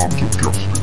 I'm justice.